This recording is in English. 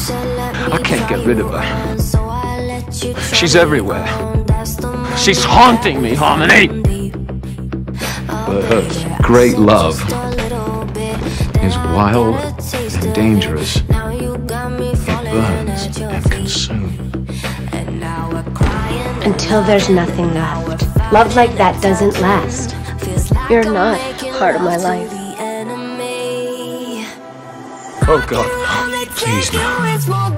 I can't get rid of her. She's everywhere. She's haunting me, Harmony. But her great love is wild and dangerous. It burns and consumes. Until there's nothing left. Love like that doesn't last. You're not part of my life. Oh God, please no.